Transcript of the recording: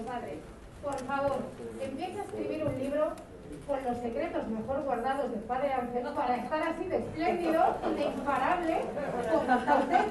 compadre. Por favor, empieza a escribir un libro con los secretos mejor guardados del padre Ángel para estar así de espléndido, de imparable, como usted.